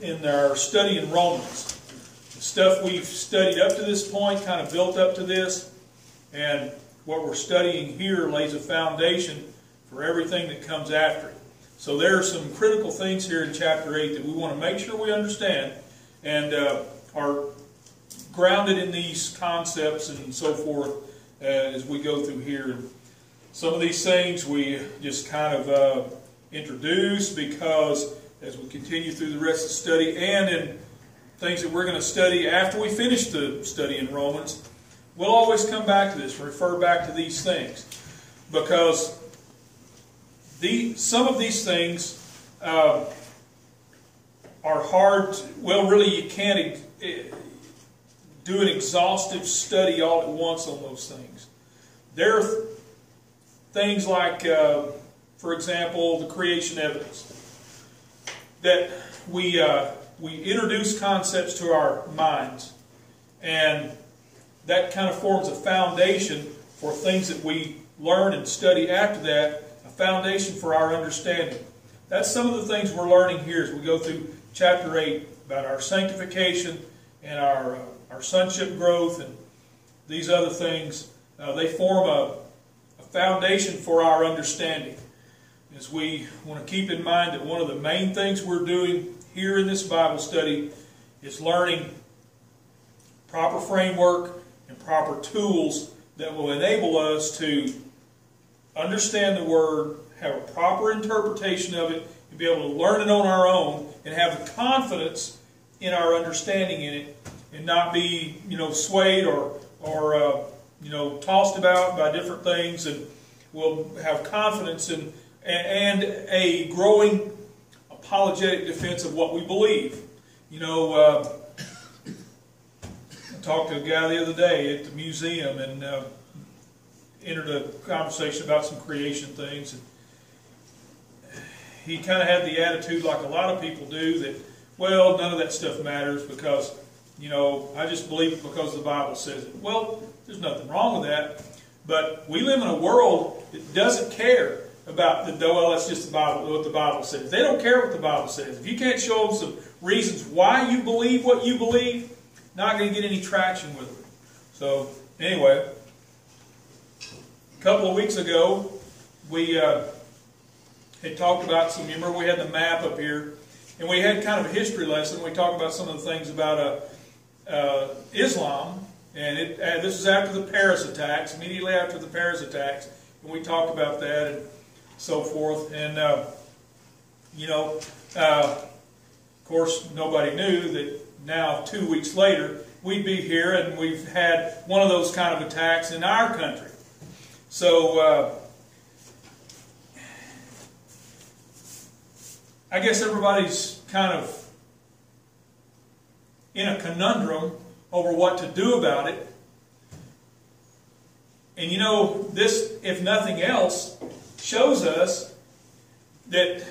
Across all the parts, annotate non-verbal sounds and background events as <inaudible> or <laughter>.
in our study in Romans. The stuff we've studied up to this point kind of built up to this, and what we're studying here lays a foundation for everything that comes after it. So there are some critical things here in chapter 8 that we want to make sure we understand and uh, are grounded in these concepts and so forth uh, as we go through here. Some of these things we just kind of uh, introduce because as we continue through the rest of the study and in things that we're going to study after we finish the study in Romans, we'll always come back to this, refer back to these things. Because the, some of these things uh, are hard, to, well, really, you can't eh, do an exhaustive study all at once on those things. There are things like, uh, for example, the creation evidence that we, uh, we introduce concepts to our minds. And that kind of forms a foundation for things that we learn and study after that, a foundation for our understanding. That's some of the things we're learning here as we go through chapter 8 about our sanctification and our, uh, our sonship growth and these other things. Uh, they form a, a foundation for our understanding as we want to keep in mind that one of the main things we're doing here in this Bible study is learning proper framework and proper tools that will enable us to understand the Word, have a proper interpretation of it, and be able to learn it on our own and have the confidence in our understanding in it and not be, you know, swayed or, or uh, you know, tossed about by different things and we'll have confidence in and a growing apologetic defense of what we believe. You know, uh, I talked to a guy the other day at the museum and uh, entered a conversation about some creation things. And he kind of had the attitude, like a lot of people do, that, well, none of that stuff matters because, you know, I just believe it because the Bible says it. Well, there's nothing wrong with that. But we live in a world that doesn't care about the well, that's just the Bible, what the Bible says. They don't care what the Bible says. If you can't show them some reasons why you believe what you believe, not going to get any traction with them. So anyway, a couple of weeks ago, we uh, had talked about some. Remember, we had the map up here, and we had kind of a history lesson. We talked about some of the things about uh, uh, Islam, and it, uh, this was after the Paris attacks, immediately after the Paris attacks, and we talked about that. And so forth. And, uh, you know, uh, of course, nobody knew that now, two weeks later, we'd be here and we've had one of those kind of attacks in our country. So, uh, I guess everybody's kind of in a conundrum over what to do about it. And you know, this, if nothing else, shows us that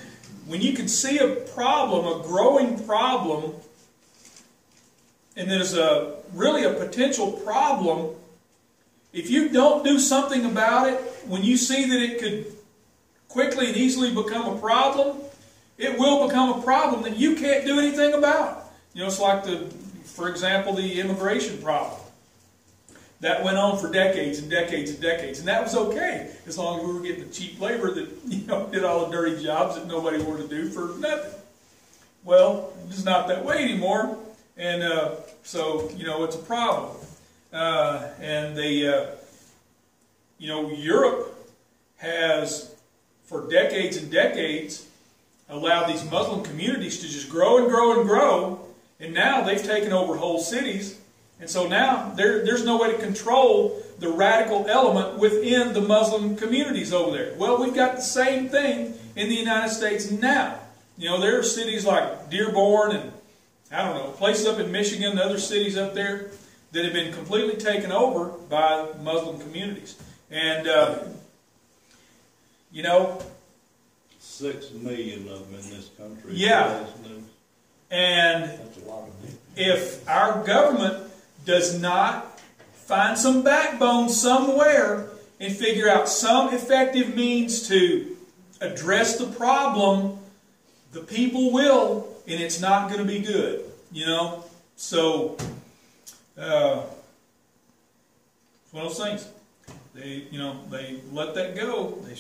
when you can see a problem, a growing problem, and there's a really a potential problem, if you don't do something about it, when you see that it could quickly and easily become a problem, it will become a problem that you can't do anything about. You know, it's like the, for example, the immigration problem. That went on for decades and decades and decades, and that was okay as long as we were getting the cheap labor that <laughs> you know did all the dirty jobs that nobody wanted to do for nothing. Well, it's not that way anymore, and uh, so you know it's a problem. Uh, and the uh, you know Europe has for decades and decades allowed these Muslim communities to just grow and grow and grow, and now they've taken over whole cities and so now there, there's no way to control the radical element within the Muslim communities over there. Well, we've got the same thing in the United States now. You know, there are cities like Dearborn and, I don't know, places up in Michigan and other cities up there that have been completely taken over by Muslim communities. And, uh, you know... Six million of them in this country. Yeah. And if our government does not find some backbone somewhere and figure out some effective means to address the problem, the people will, and it's not going to be good. You know, so uh, it's one of those things. They, you know, they let that go. They,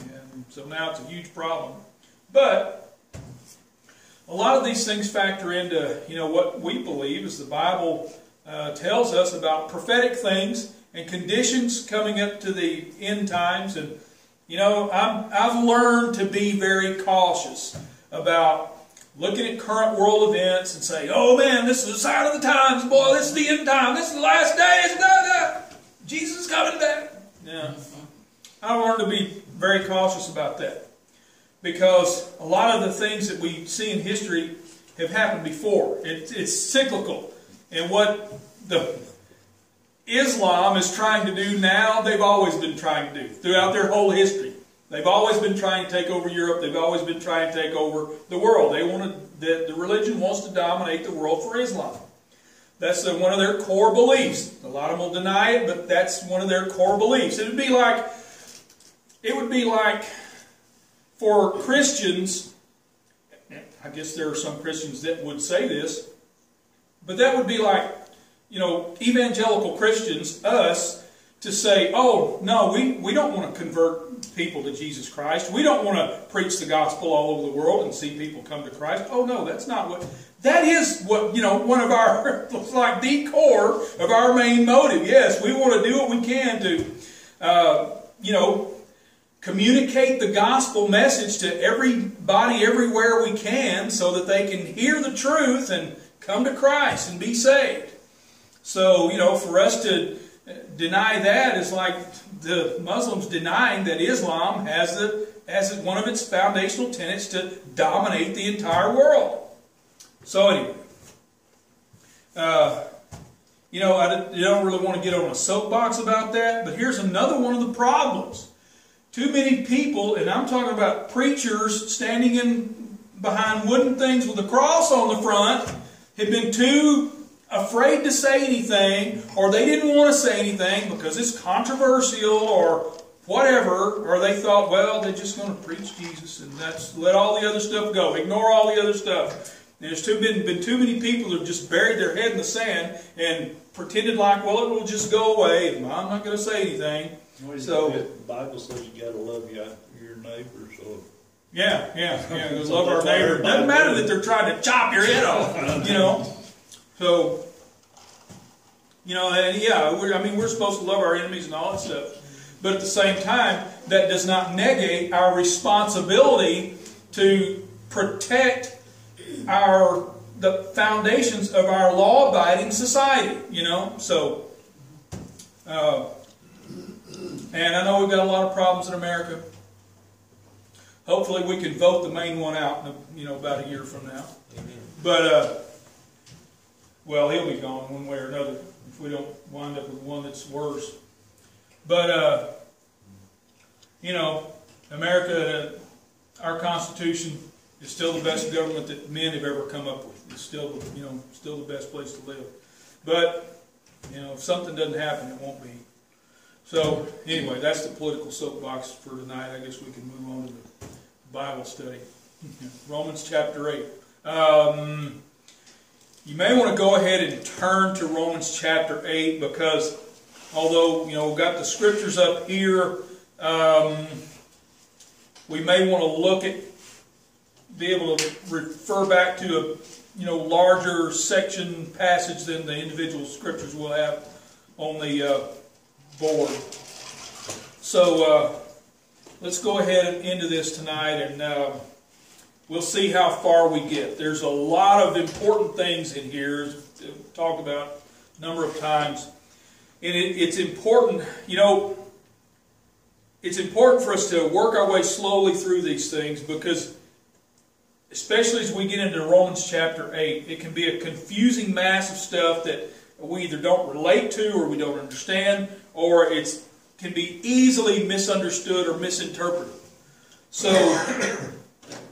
and so now it's a huge problem. But a lot of these things factor into, you know, what we believe is the Bible uh, tells us about prophetic things and conditions coming up to the end times. And, you know, I'm, I've learned to be very cautious about looking at current world events and say, oh man, this is the sign of the times, boy, this is the end time, this is the last days, da, da. Jesus is coming back. Yeah. I learned to be very cautious about that. Because a lot of the things that we see in history have happened before. It, it's cyclical. And what the Islam is trying to do now, they've always been trying to do throughout their whole history. They've always been trying to take over Europe. They've always been trying to take over the world. They want to, the, the religion wants to dominate the world for Islam. That's one of their core beliefs. A lot of them will deny it, but that's one of their core beliefs. It would be like, it would be like for Christians, I guess there are some Christians that would say this, but that would be like, you know, evangelical Christians, us, to say, oh, no, we, we don't want to convert people to Jesus Christ. We don't want to preach the gospel all over the world and see people come to Christ. Oh, no, that's not what. That is what, you know, one of our, <laughs> like the core of our main motive. Yes, we want to do what we can to, uh, you know, communicate the gospel message to everybody everywhere we can so that they can hear the truth and come to Christ and be saved. So, you know, for us to deny that is like the Muslims denying that Islam has, the, has one of its foundational tenets to dominate the entire world. So anyway, uh, you know, I don't really want to get on a soapbox about that, but here's another one of the problems. Too many people, and I'm talking about preachers standing in behind wooden things with a cross on the front, have been too afraid to say anything, or they didn't want to say anything because it's controversial or whatever, or they thought, well, they're just going to preach Jesus and that's let all the other stuff go, ignore all the other stuff. And there's too, been, been too many people who have just buried their head in the sand and pretended like, well, it will just go away. I'm not going to say anything. Well, so the Bible says you got to love your, your neighbor. So yeah, yeah, yeah. <laughs> so love our neighbor. Doesn't matter that they're trying to chop your head off. You know. So, you know, and yeah, we. I mean, we're supposed to love our enemies and all that stuff. But at the same time, that does not negate our responsibility to protect our the foundations of our law-abiding society. You know, so. Uh, and I know we've got a lot of problems in America. Hopefully, we can vote the main one out, in, you know, about a year from now. Amen. But uh, well, he'll be gone one way or another if we don't wind up with one that's worse. But, uh, you know, America, our Constitution is still the best government that men have ever come up with. It's still, you know, still the best place to live. But, you know, if something doesn't happen, it won't be. So, anyway, that's the political soapbox for tonight. I guess we can move on to the Bible study. Romans chapter 8. Um, you may want to go ahead and turn to Romans chapter 8 because although, you know, we've got the scriptures up here, um, we may want to look at, be able to refer back to a, you know, larger section passage than the individual scriptures will have on the uh, board. So uh, let's go ahead and into this tonight and uh, we'll see how far we get. There's a lot of important things in here to talk about a number of times. And it, it's important, you know, it's important for us to work our way slowly through these things because especially as we get into Romans chapter 8, it can be a confusing mass of stuff that we either don't relate to or we don't understand or it can be easily misunderstood or misinterpreted. So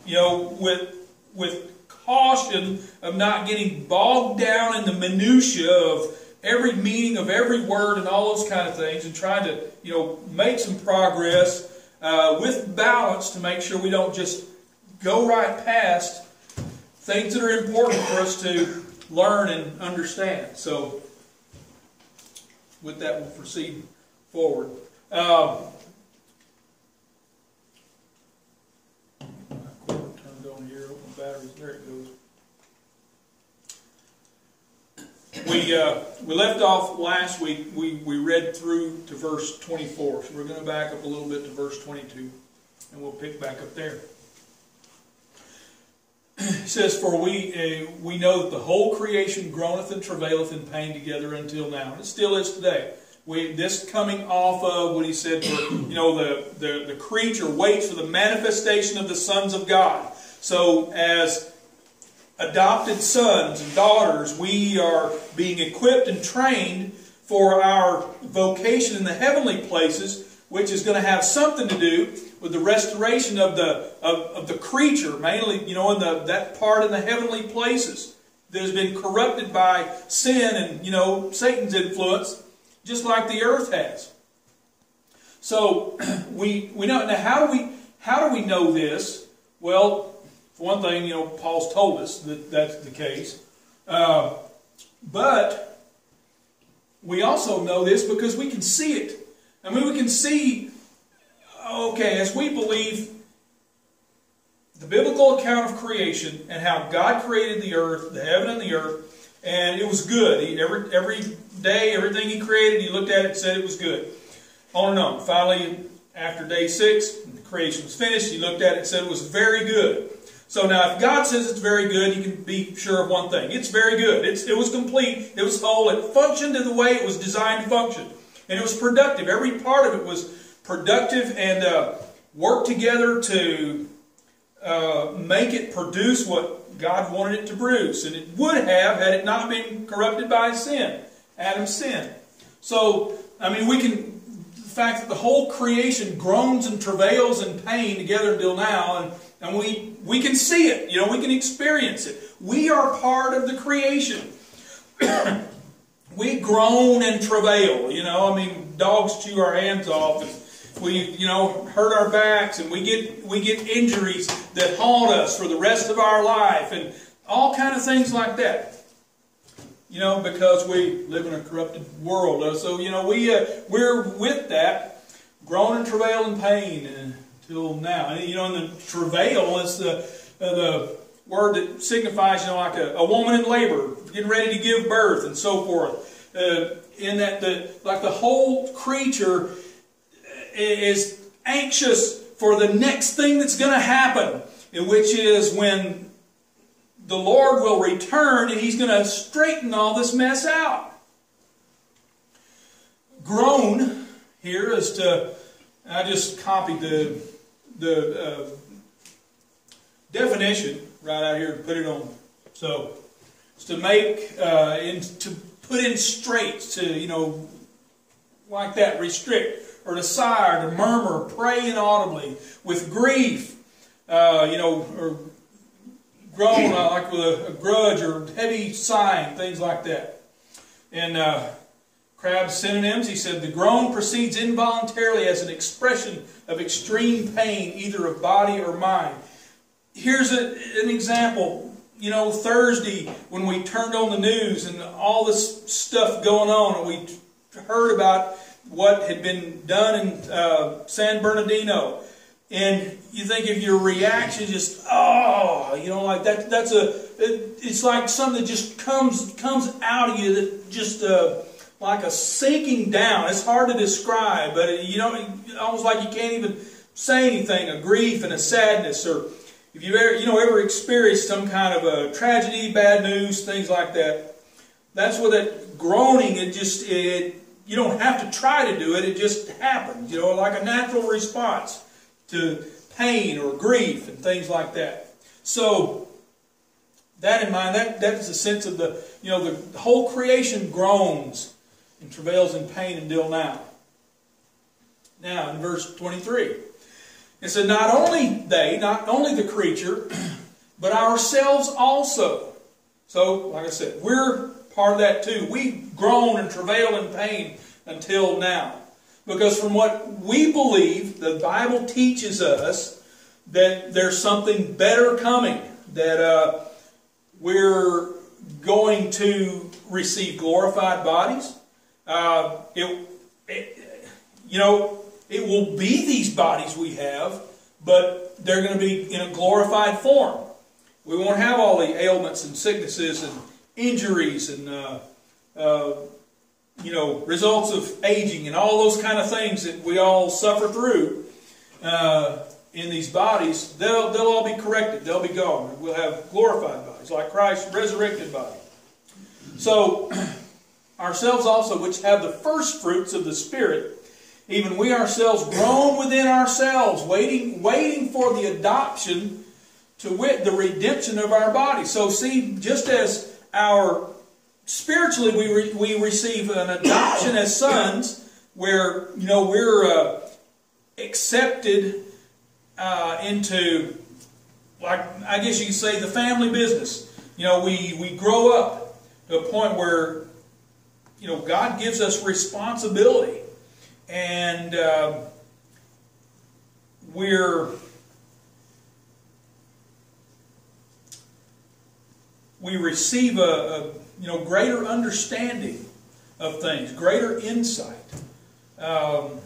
you know, with with caution of not getting bogged down in the minutia of every meaning of every word and all those kind of things, and trying to you know make some progress uh, with balance to make sure we don't just go right past things that are important for us to learn and understand. So, with that, we'll proceed forward. Um, turned on here, open batteries, there it goes. We, uh, we left off last week, we, we read through to verse 24, so we're going to back up a little bit to verse 22, and we'll pick back up there. Says, For we, uh, we know that the whole creation groaneth and travaileth in pain together until now. And it still is today. We, this coming off of what he said, for, you know, the, the, the creature waits for the manifestation of the sons of God. So, as adopted sons and daughters, we are being equipped and trained for our vocation in the heavenly places, which is going to have something to do with the restoration of the of, of the creature, mainly, you know, in the that part in the heavenly places that has been corrupted by sin and you know Satan's influence, just like the earth has. So <clears throat> we we know now how do we how do we know this? Well, for one thing, you know, Paul's told us that that's the case. Uh, but we also know this because we can see it. I mean, we can see okay, as we believe the biblical account of creation and how God created the earth, the heaven and the earth, and it was good. He, every, every day, everything He created, He looked at it and said it was good. On and on. Finally, after day six, the creation was finished, He looked at it and said it was very good. So now, if God says it's very good, you can be sure of one thing. It's very good. It's, it was complete. It was whole. It functioned in the way it was designed to function. And it was productive. Every part of it was productive and uh, work together to uh, make it produce what God wanted it to produce. And it would have had it not been corrupted by sin, Adam's sin. So, I mean, we can, the fact that the whole creation groans and travails in pain together until now, and, and we, we can see it, you know, we can experience it. We are part of the creation. <clears throat> we groan and travail, you know, I mean, dogs chew our hands off. And, we you know hurt our backs and we get we get injuries that haunt us for the rest of our life and all kind of things like that. You know because we live in a corrupted world. Uh, so you know we uh, we're with that groan and travail and pain until now. And you know and the travail is the uh, the word that signifies you know like a, a, woman in labor getting ready to give birth and so forth. Uh, in that the like the whole creature is anxious for the next thing that's going to happen, which is when the Lord will return and He's going to straighten all this mess out. Groan here is to, I just copied the, the uh, definition right out here and put it on. So, it's to make, uh, in, to put in straight, to, you know, like that, restrict or to sigh to murmur, pray inaudibly, with grief, uh, you know, or groan uh, like with a, a, grudge or heavy sighing, things like that. And uh, synonyms, he said, the groan proceeds involuntarily as an expression of extreme pain, either of body or mind. Here's a, an example. You know, Thursday, when we turned on the news and all this stuff going on, and we heard about what had been done in uh, San Bernardino. And you think if your reaction just, oh, you know, like that, that's a, it, it's like something that just comes, comes out of you that just, uh, like a sinking down. It's hard to describe, but you know, almost like you can't even say anything, a grief and a sadness, or if you've ever, you know, ever experienced some kind of a tragedy, bad news, things like that, that's what that groaning, it just, it, you don't have to try to do it, it just happens, you know, like a natural response to pain or grief and things like that. So, that in mind, that, that is the sense of the, you know, the whole creation groans and travails in pain until now. Now, in verse 23, it said, Not only they, not only the creature, <clears throat> but ourselves also. So, like I said, we're part of that too. We've groan and travail in pain until now. Because from what we believe, the Bible teaches us that there's something better coming, that uh, we're going to receive glorified bodies. Uh, it, it, you know, it will be these bodies we have, but they're going to be in a glorified form. We won't have all the ailments and sicknesses and injuries and uh, uh, you know results of aging and all those kind of things that we all suffer through uh, in these bodies. They'll they'll all be corrected. They'll be gone. We'll have glorified bodies like Christ's resurrected body. So <clears throat> ourselves also, which have the first fruits of the Spirit, even we ourselves groan within ourselves, waiting waiting for the adoption to wit the redemption of our body. So see, just as our spiritually we, re, we receive an adoption as sons, where you know we're uh, accepted uh, into, like I guess you could say, the family business. You know, we we grow up to a point where you know God gives us responsibility, and uh, we're we receive a, a, you know greater understanding of things, greater insight. Um,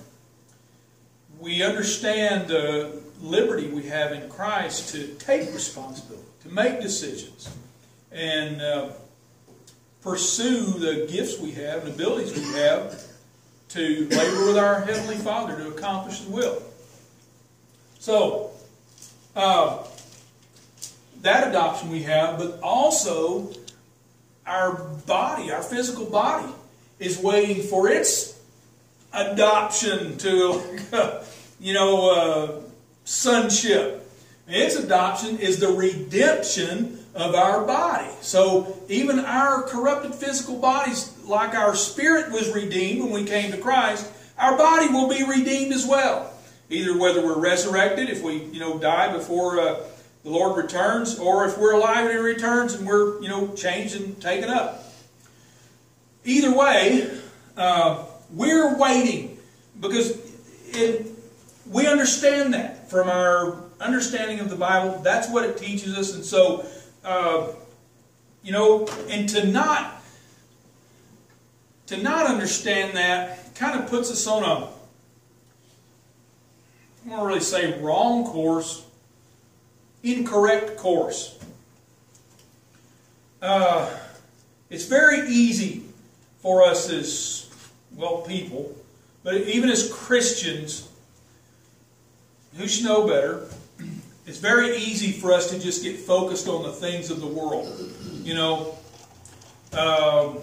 we understand the liberty we have in Christ to take responsibility, to make decisions, and uh, pursue the gifts we have and abilities we have to labor with our Heavenly Father to accomplish His will. So, uh, that adoption we have, but also our body, our physical body, is waiting for its adoption to, <laughs> you know, uh, sonship. Its adoption is the redemption of our body. So even our corrupted physical bodies, like our spirit was redeemed when we came to Christ, our body will be redeemed as well. Either whether we're resurrected, if we, you know, die before uh, the Lord returns, or if we're alive and He returns and we're, you know, changed and taken up. Either way, uh, we're waiting because it, we understand that from our understanding of the Bible. That's what it teaches us, and so, uh, you know, and to not to not understand that kind of puts us on a I don't really say wrong course, incorrect course. Uh, it's very easy for us as, well, people, but even as Christians, who should know better, it's very easy for us to just get focused on the things of the world. You know, um,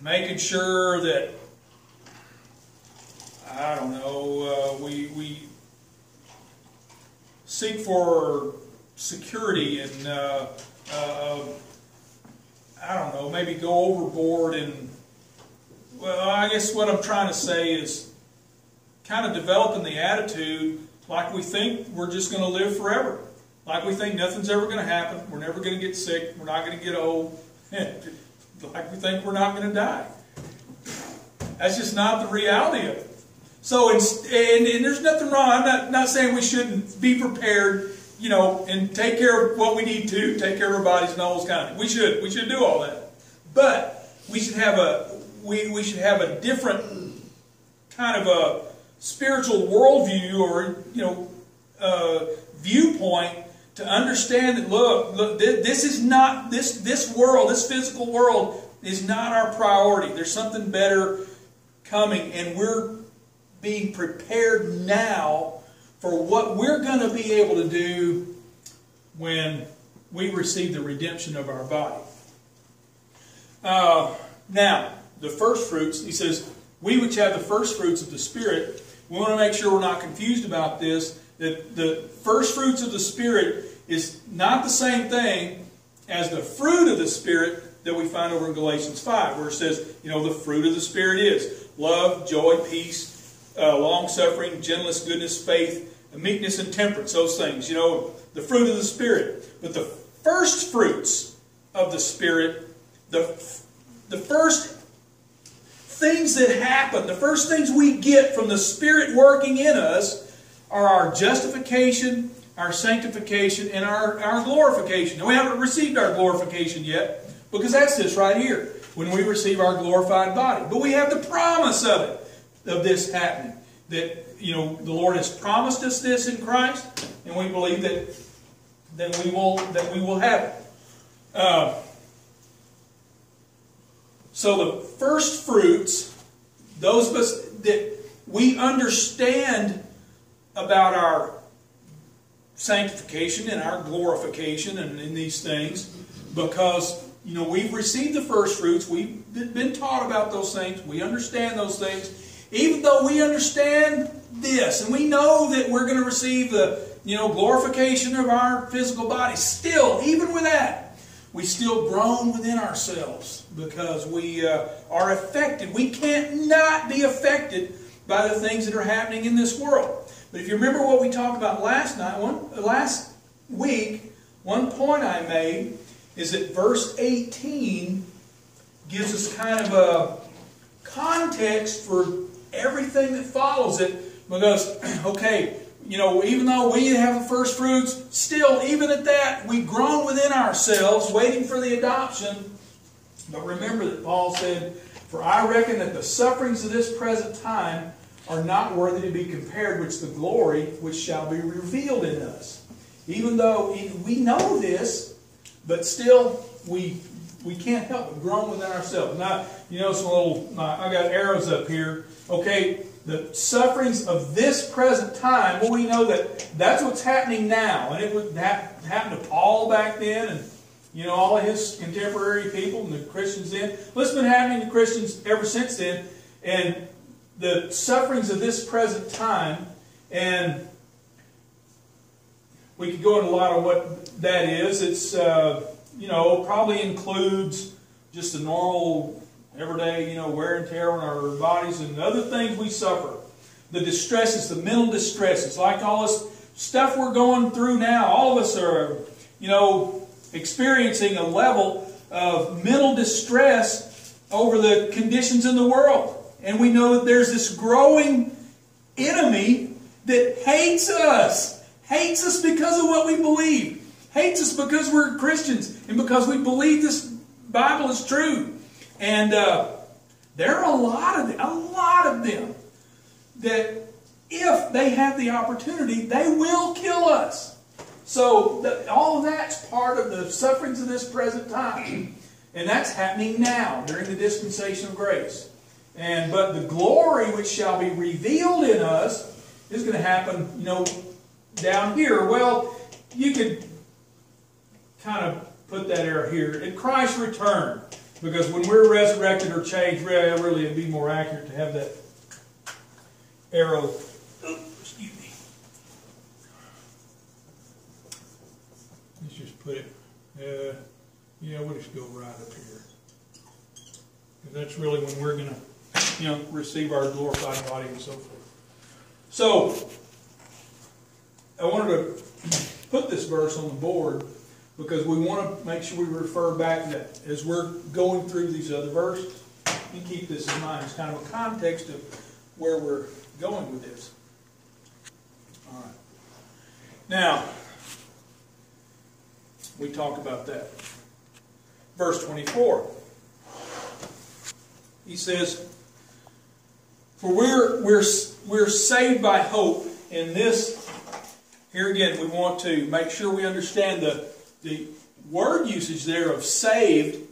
making sure that, I don't know, uh, we, we seek for security and uh, uh, I don't know, maybe go overboard and well, I guess what I'm trying to say is kind of developing the attitude like we think we're just going to live forever. Like we think nothing's ever going to happen. We're never going to get sick. We're not going to get old. <laughs> like we think we're not going to die. That's just not the reality of it. So, and, and, there's nothing wrong. I'm not, not saying we shouldn't be prepared, you know, and take care of what we need to, take care of our bodies and all those kind of things. We should. We should do all that. But we should have a we, we should have a different kind of a spiritual worldview or you know uh, viewpoint to understand that look, look this is not this this world this physical world is not our priority there's something better coming and we're being prepared now for what we're going to be able to do when we receive the redemption of our body. Uh, now, the first fruits, he says, we which have the first fruits of the Spirit, we want to make sure we're not confused about this, that the first fruits of the Spirit is not the same thing as the fruit of the Spirit that we find over in Galatians 5, where it says, you know, the fruit of the Spirit is love, joy, peace, uh, long suffering, gentleness, goodness, faith, meekness, and temperance. Those things, you know, the fruit of the Spirit. But the first fruits of the Spirit, the, the first things that happen, the first things we get from the Spirit working in us, are our justification, our sanctification, and our, our glorification. And we haven't received our glorification yet because that's this right here when we receive our glorified body. But we have the promise of it, of this happening. That, you know, the Lord has promised us this in Christ, and we believe that, that, we, will, that we will have it. Uh, so the first fruits, those of us that we understand about our sanctification and our glorification and in these things because you know we've received the first fruits we've been taught about those things we understand those things even though we understand this and we know that we're going to receive the you know glorification of our physical body still even with that we still groan within ourselves because we uh, are affected. We can't not be affected by the things that are happening in this world. But if you remember what we talked about last night, one last week, one point I made is that verse 18 gives us kind of a context for everything that follows it. Because, <clears throat> okay, you know, even though we have the first fruits, still, even at that, we groan within ourselves, waiting for the adoption. But remember that Paul said, For I reckon that the sufferings of this present time are not worthy to be compared with the glory which shall be revealed in us. Even though we know this, but still we we can't help but groan within ourselves. Now, you know, some little I got arrows up here. Okay, the sufferings of this present time. Well, we know that that's what's happening now, and it would ha- happen to Paul back then, and you know all of his contemporary people and the Christians then. Well, it's been happening to Christians ever since then, and the sufferings of this present time, and we could go into a lot of what that is. It's, uh, you know, probably includes just the normal, everyday, you know, wear and tear on our bodies and other things we suffer. The distresses, the mental distresses, like all this stuff we're going through now. All of us are, you know, experiencing a level of mental distress over the conditions in the world. And we know that there's this growing enemy that hates us. Hates us because of what we believe. Hates us because we're Christians and because we believe this Bible is true. And uh, there are a lot of them, a lot of them that if they have the opportunity, they will kill us. So the, all that's part of the sufferings of this present time. And that's happening now during the dispensation of grace. And but the glory which shall be revealed in us is going to happen, you know, down here. Well, you could kind of put that arrow here at Christ's return, because when we're resurrected or changed, really, really it'd be more accurate to have that arrow. Oh, excuse me. Let's just put it. Uh, yeah, we'll just go right up here. That's really when we're going to you know, receive our glorified body and so forth. So, I wanted to put this verse on the board because we want to make sure we refer back that as we're going through these other verses and keep this in mind. It's kind of a context of where we're going with this. All right. Now, we talk about that. Verse 24. He says, for we're, we're, we're saved by hope. In this, here again, we want to make sure we understand the, the word usage there of saved.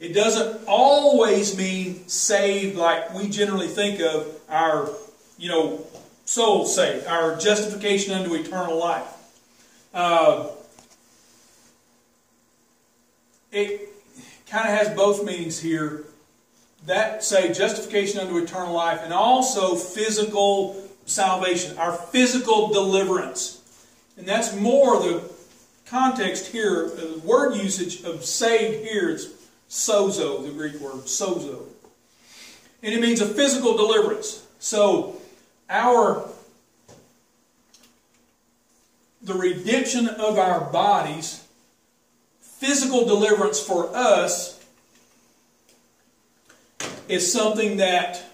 It doesn't always mean saved like we generally think of our, you know, soul saved, our justification unto eternal life. Uh, it kind of has both meanings here that say justification unto eternal life and also physical salvation, our physical deliverance. And that's more the context here, the word usage of saved here, it's sozo, the Greek word, sozo. And it means a physical deliverance. So, our the redemption of our bodies, physical deliverance for us is something that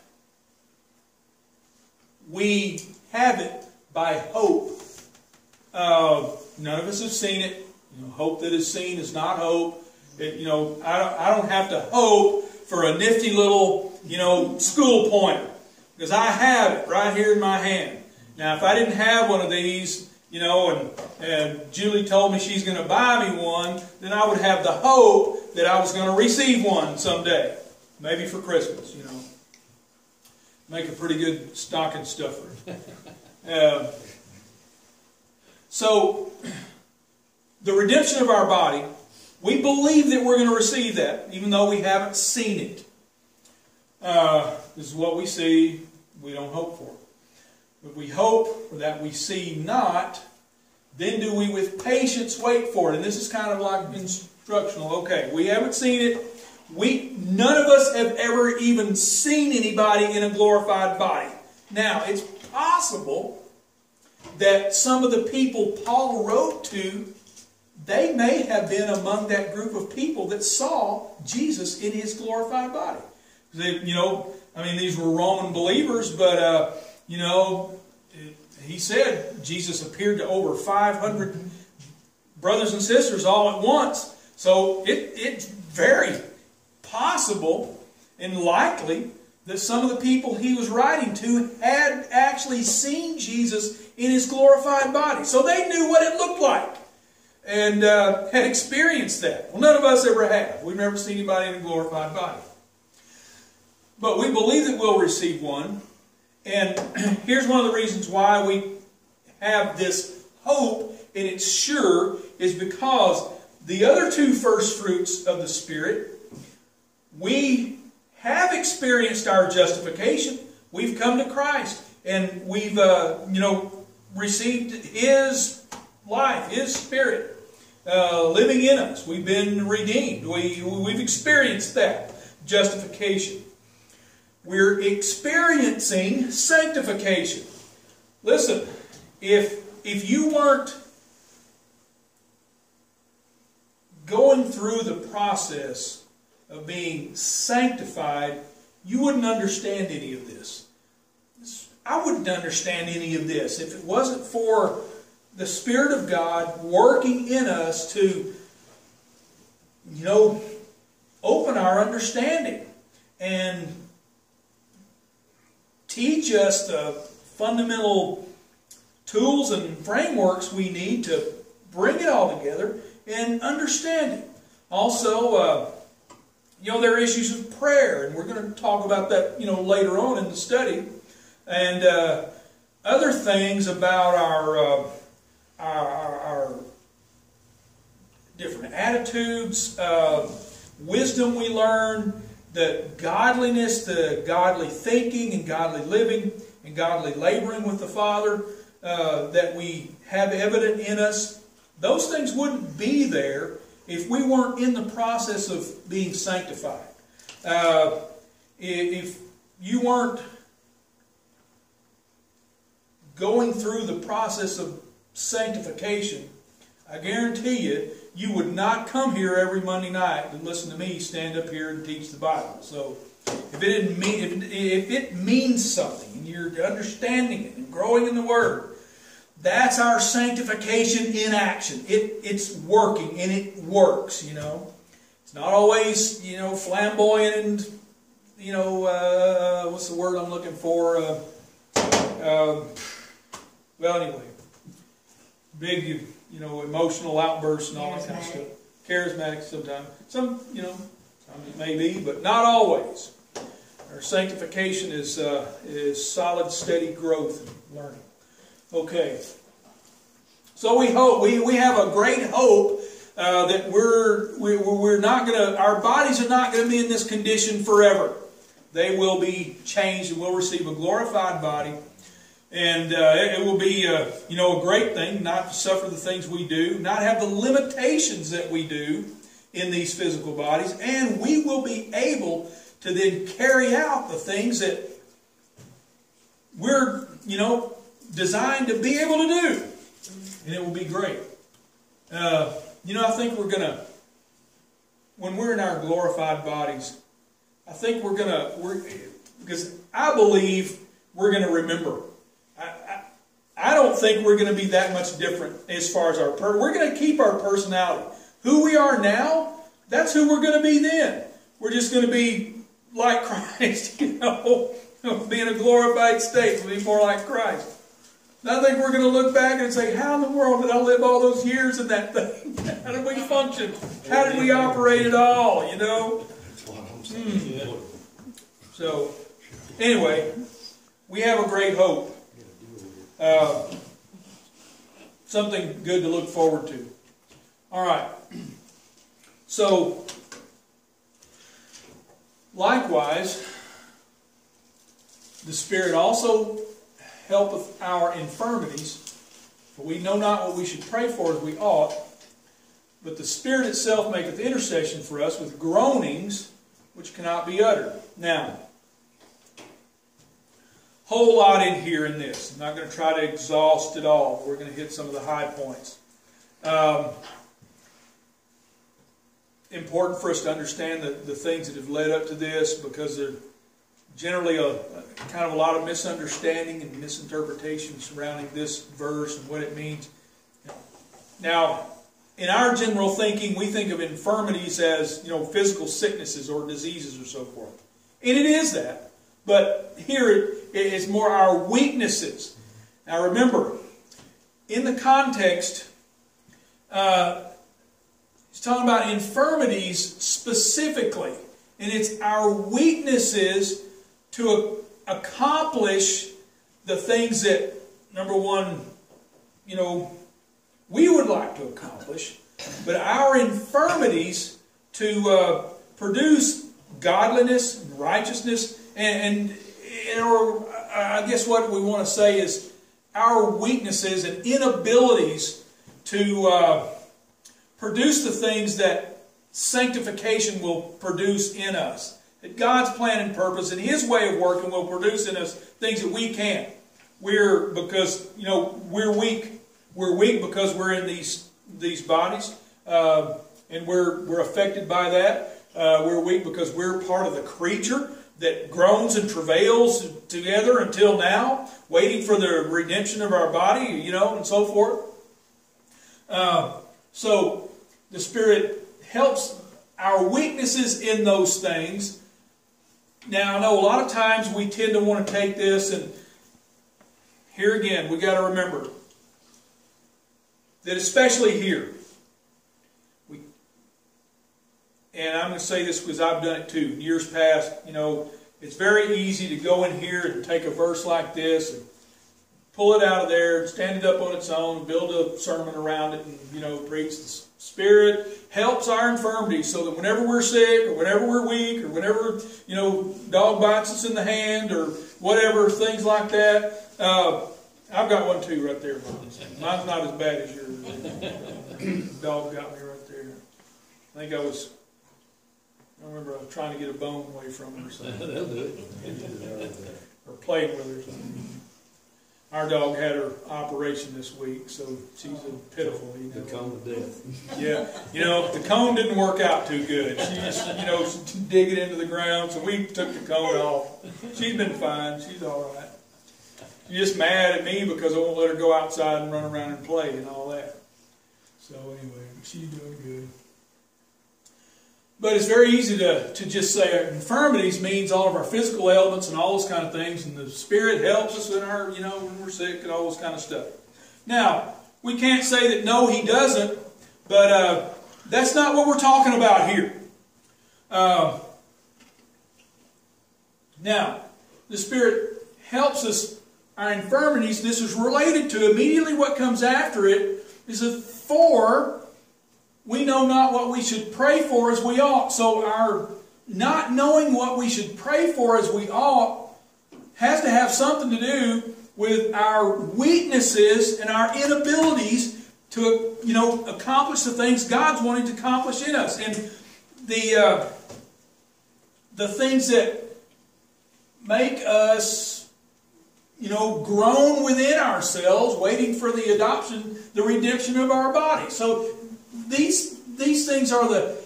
we have it by hope. Uh, none of us have seen it. You know, hope that is seen is not hope. It, you know, I don't, I don't have to hope for a nifty little, you know, school pointer because I have it right here in my hand. Now, if I didn't have one of these, you know, and, and Julie told me she's going to buy me one, then I would have the hope that I was going to receive one someday. Maybe for Christmas, you know. Make a pretty good stocking stuffer. <laughs> uh, so, the redemption of our body, we believe that we're going to receive that, even though we haven't seen it. Uh, this is what we see, we don't hope for. But we hope that we see not, then do we with patience wait for it. And this is kind of like instructional. Okay, we haven't seen it. We none of us have ever even seen anybody in a glorified body. Now, it's possible that some of the people Paul wrote to, they may have been among that group of people that saw Jesus in his glorified body. They, you know, I mean, these were Roman believers, but uh, you know, he said Jesus appeared to over 500 brothers and sisters all at once. So it, it's very possible and likely that some of the people he was writing to had actually seen Jesus in his glorified body. So they knew what it looked like and uh, had experienced that. Well, none of us ever have. We've never seen anybody in a glorified body. But we believe that we'll receive one. And <clears throat> here's one of the reasons why we have this hope and it's sure is because the other two first fruits of the Spirit, we have experienced our justification. We've come to Christ and we've, uh, you know, received His life, His Spirit uh, living in us. We've been redeemed. We, we've experienced that justification we're experiencing sanctification. Listen, if, if you weren't going through the process of being sanctified, you wouldn't understand any of this. I wouldn't understand any of this if it wasn't for the Spirit of God working in us to, you know, open our understanding and teach us the fundamental tools and frameworks we need to bring it all together and understand it. Also, uh, you know, there are issues of prayer, and we're going to talk about that, you know, later on in the study, and uh, other things about our, uh, our, our, different attitudes, uh, wisdom we learn, the godliness, the godly thinking and godly living and godly laboring with the Father uh, that we have evident in us, those things wouldn't be there if we weren't in the process of being sanctified. Uh, if you weren't going through the process of sanctification, I guarantee you, you would not come here every Monday night and listen to me stand up here and teach the Bible. So if it mean if, if it means something and you're understanding it and growing in the Word, that's our sanctification in action. It it's working and it works. You know, it's not always you know flamboyant and you know uh, what's the word I'm looking for. Uh, uh, well, anyway, big you know, emotional outbursts and all that kind of stuff. Charismatic sometimes. Some, you know, it may be, but not always. Our sanctification is, uh, is solid, steady growth and learning. Okay. So we hope, we, we have a great hope uh, that we're, we, we're not going to, our bodies are not going to be in this condition forever. They will be changed and will receive a glorified body and uh, it, it, will be, uh, you know, a great thing not to suffer the things we do, not have the limitations that we do in these physical bodies, and we will be able to then carry out the things that we're, you know, designed to be able to do. And it will be great. Uh, you know, I think we're going to, when we're in our glorified bodies, I think we're going to, we're, because I believe we're going to remember I I don't think we're going to be that much different as far as our per. We're going to keep our personality. Who we are now, that's who we're going to be then. We're just going to be like <laughs> Christ, you know, be in a glorified state. Be more like Christ. And I think we're going to look back and say, how in the world did I live all those years in that thing? <laughs> How did we function? How did we operate at all, you know? Hmm. So, anyway, we have a great hope. Uh, something good to look forward to. All right. So, likewise, the Spirit also helpeth our infirmities, for we know not what we should pray for as we ought, but the Spirit itself maketh intercession for us with groanings which cannot be uttered. Now, whole lot in here in this. I'm not going to try to exhaust it all. We're going to hit some of the high points. Um, important for us to understand the, the things that have led up to this because there's generally a, kind of a lot of misunderstanding and misinterpretation surrounding this verse and what it means. Now, in our general thinking, we think of infirmities as you know physical sicknesses or diseases or so forth, and it is that. But here it is more our weaknesses. Now remember, in the context, uh, he's talking about infirmities specifically, and it's our weaknesses to accomplish the things that number one, you know, we would like to accomplish, but our infirmities to uh, produce godliness and righteousness, and, and, or I guess what we want to say is our weaknesses and inabilities to uh, produce the things that sanctification will produce in us. That God's plan and purpose and His way of working will produce in us things that we can't. We're because you know we're weak we're weak because we're in these these bodies, uh, and we're we're affected by that. Uh, we're weak because we're part of the creature that groans and travails together until now, waiting for the redemption of our body, you know, and so forth. Uh, so the Spirit helps our weaknesses in those things. Now, I know a lot of times we tend to want to take this, and here again, we got to remember that especially here, we, and I'm going to say this because I've done it too, years past, you know, it's very easy to go in here and take a verse like this and pull it out of there and stand it up on its own, build a sermon around it, and, you know, preach the Spirit helps our infirmities so that whenever we're sick or whenever we're weak or whenever, you know, dog bites us in the hand or whatever, things like that, uh, I've got one too right there. Mine's not as bad as yours. Dog got me right there. I think I was. I remember I was trying to get a bone away from her or something. <laughs> They'll do it. or playing with her. Our dog had her operation this week, so she's a pitiful. You know. The cone of death. Yeah, you know the cone didn't work out too good. She just, you know, dig it into the ground. So we took the cone off. She's been fine. She's all right. She's just mad at me because I won't let her go outside and run around and play and all that. So anyway, she's doing good. But it's very easy to, to just say infirmities means all of our physical ailments and all those kind of things, and the Spirit helps us in our, you know, when we're sick and all those kind of stuff. Now, we can't say that no, He doesn't, but uh, that's not what we're talking about here. Uh, now, the Spirit helps us our infirmities, this is related to immediately what comes after it is a for we know not what we should pray for as we ought. So our not knowing what we should pray for as we ought has to have something to do with our weaknesses and our inabilities to you know accomplish the things God's wanting to accomplish in us. And the uh, the things that make us you know, groan within ourselves, waiting for the adoption, the redemption of our body. So these, these things are the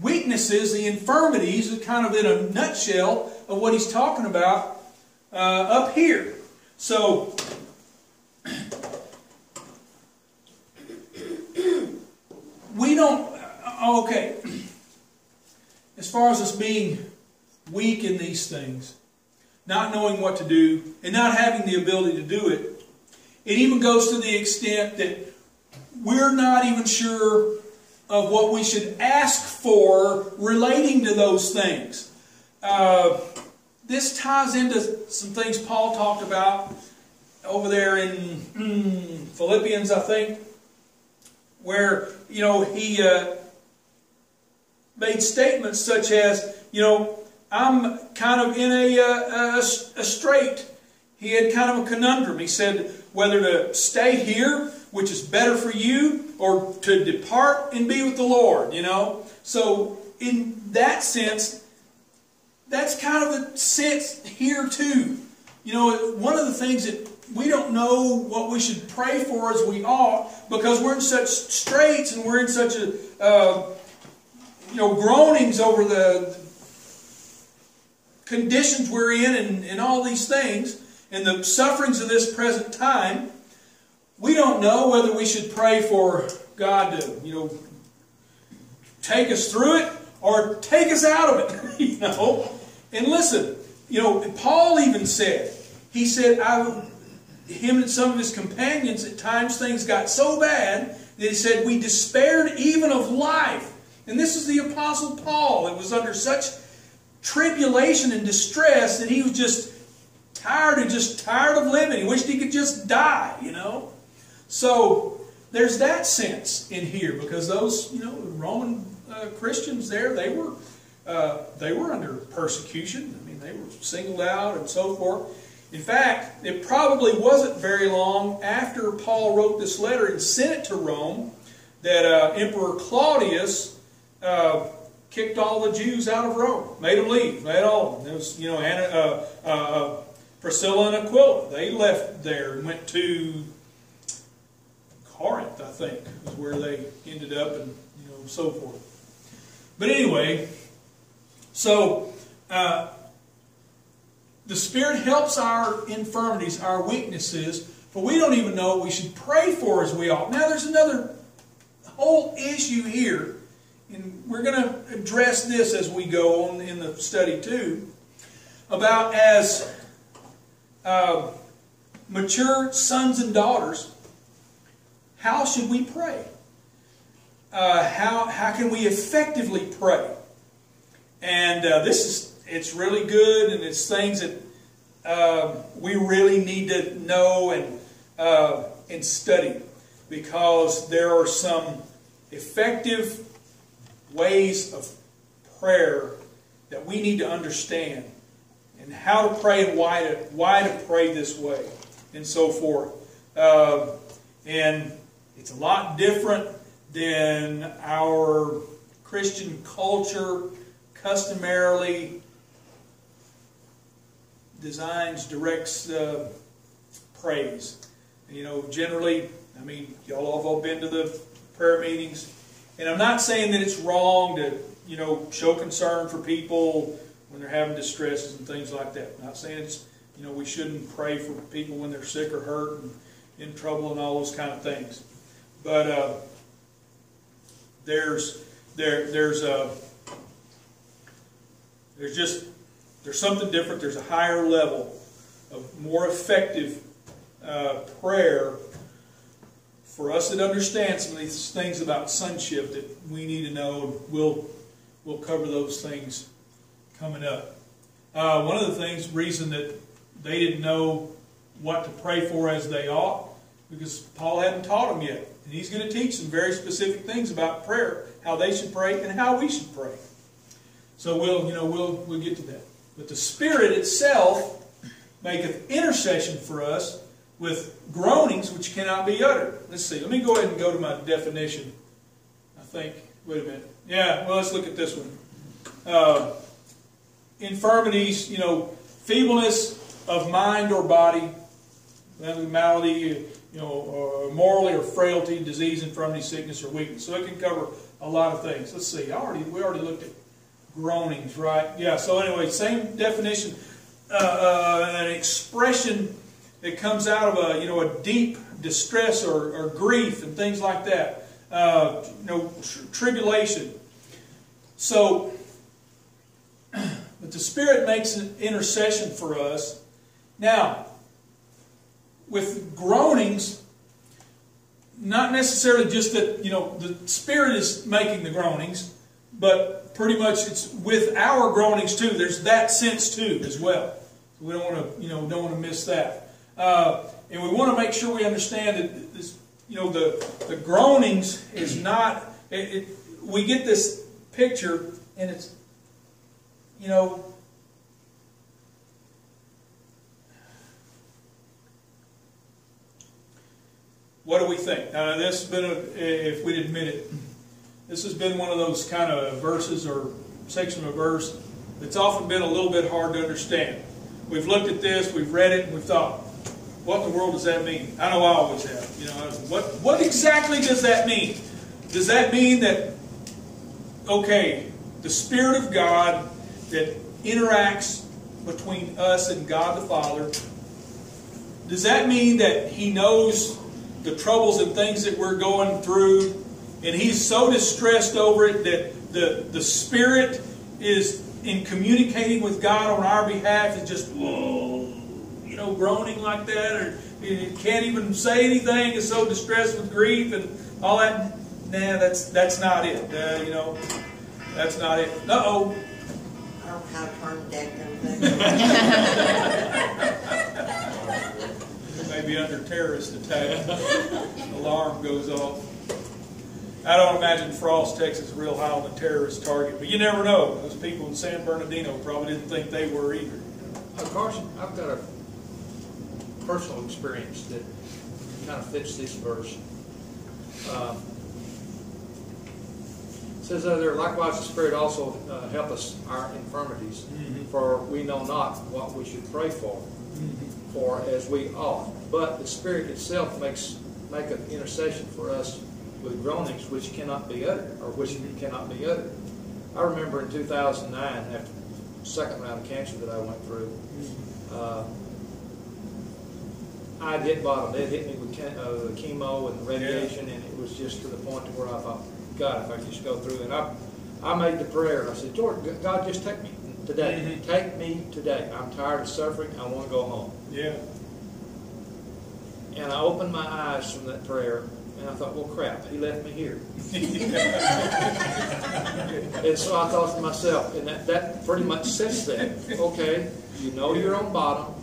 weaknesses, the infirmities, kind of in a nutshell of what he's talking about uh, up here. So, <clears throat> we don't, uh, oh, okay, as far as us being weak in these things, not knowing what to do, and not having the ability to do it, it even goes to the extent that we're not even sure of what we should ask for relating to those things. Uh, this ties into some things Paul talked about over there in mm, Philippians, I think, where you know he uh, made statements such as, you know, I'm kind of in a, uh, a, a strait. He had kind of a conundrum. He said whether to stay here, which is better for you, or to depart and be with the Lord, you know. So, in that sense, that's kind of the sense here too. You know, one of the things that we don't know what we should pray for as we ought because we're in such straits and we're in such a uh, you know groanings over the conditions we're in and, and all these things and the sufferings of this present time we don't know whether we should pray for god to you know take us through it or take us out of it <laughs> you know and listen you know paul even said he said i him and some of his companions, at times things got so bad that he said, We despaired even of life. And this is the Apostle Paul. It was under such tribulation and distress that he was just tired and just tired of living. He wished he could just die, you know. So there's that sense in here because those, you know, Roman uh, Christians there, they were uh, they were under persecution. I mean, they were singled out and so forth. In fact, it probably wasn't very long after Paul wrote this letter and sent it to Rome that uh, Emperor Claudius uh, kicked all the Jews out of Rome, made them leave, made all of them. It was, you know, Anna, uh, uh, Priscilla and Aquila. They left there and went to Corinth, I think, is where they ended up, and you know, so forth. But anyway, so uh, the Spirit helps our infirmities, our weaknesses, but we don't even know what we should pray for as we ought. Now, there's another whole issue here, and we're going to address this as we go on in the study too, about as uh, mature sons and daughters, how should we pray? Uh, how, how can we effectively pray? And uh, this is it's really good, and it's things that uh, we really need to know and uh, and study because there are some effective ways of prayer that we need to understand and how to pray and why to why to pray this way and so forth. Uh, and it's a lot different than our Christian culture customarily designs, directs uh, praise. You know, generally, I mean, y'all have all been to the prayer meetings, and I'm not saying that it's wrong to, you know, show concern for people when they're having distresses and things like that. I'm not saying it's, you know, we shouldn't pray for people when they're sick or hurt and in trouble and all those kind of things. But uh, there's there there's a there's just there's something different. There's a higher level of more effective uh, prayer for us that understand some of these things about sonship that we need to know. We'll we'll cover those things coming up. Uh, one of the things, reason that they didn't know what to pray for as they ought, because Paul hadn't taught them yet, and he's going to teach some very specific things about prayer, how they should pray, and how we should pray. So we'll, you know, we'll we'll get to that. But the Spirit itself maketh intercession for us with groanings which cannot be uttered. Let's see. Let me go ahead and go to my definition. I think. Wait a minute. Yeah, well, let's look at this one. Uh, infirmities, you know, feebleness of mind or body, malady, you know, or morally or frailty, disease, infirmity, sickness, or weakness. So it can cover a lot of things. Let's see. I already we already looked at groanings, right? Yeah, so anyway, same definition. Uh, uh, an expression that comes out of a, you know, a deep distress or, or grief and things like that. uh, you know, tr- tribulation. So, <clears throat> but the Spirit makes an intercession for us. Now, with groanings, not necessarily just that, you know, the Spirit is making the groanings, but pretty much it's with our groanings too. There's that sense too as well. We don't want to, you know, don't want to miss that. Uh, and we want to make sure we understand that this, you know, the, the groanings is not, it, it, we get this picture and it's, you know, what do we think? Now, this has been, a, if we'd admit it, this has been one of those kind of verses or section of a verse that's often been a little bit hard to understand. We've looked at this, we've read it, and we've thought, what in the world does that mean? I know I always have. You know, what what exactly does that mean? Does that mean that okay, the Spirit of God that interacts between us and God the Father, does that mean that He knows the troubles and things that we're going through, and He's so distressed over it that the, the Spirit is in communicating with God on our behalf is just, whoa, you know, groaning like that, or can't even say anything, is so distressed with grief and all that. Nah, that's that's not it. Uh, you know, that's not it. Uh oh. I don't how turn deck <laughs> <laughs> Maybe under terrorist attack, <laughs> alarm goes off. I don't imagine Frost, Texas, real high on the terrorist target, but you never know. Those people in San Bernardino probably didn't think they were either. Uh, Carson, I've got a personal experience that kind of fits this verse. Um, it says uh, there, likewise the Spirit also uh, help us our infirmities, Mhm. for we know not what we should pray for, for as we ought. But the Spirit itself makes make an intercession for us with groanings which cannot be uttered, or which cannot be uttered. I remember in 2009, after the second round of cancer that I went through, uh, I'd hit bottom. They'd hit me with uh, chemo and the radiation, and it was just to the point to where I thought, God, if I could just go through. And I, I made the prayer. I said, Lord, God, just take me today. Mhm. Take me today. I'm tired of suffering. I want to go home. Yeah. And I opened my eyes from that prayer, and I thought, well, crap, he left me here. <laughs> And so I thought to myself, and that, that pretty much says that. Okay, you know you're on bottom,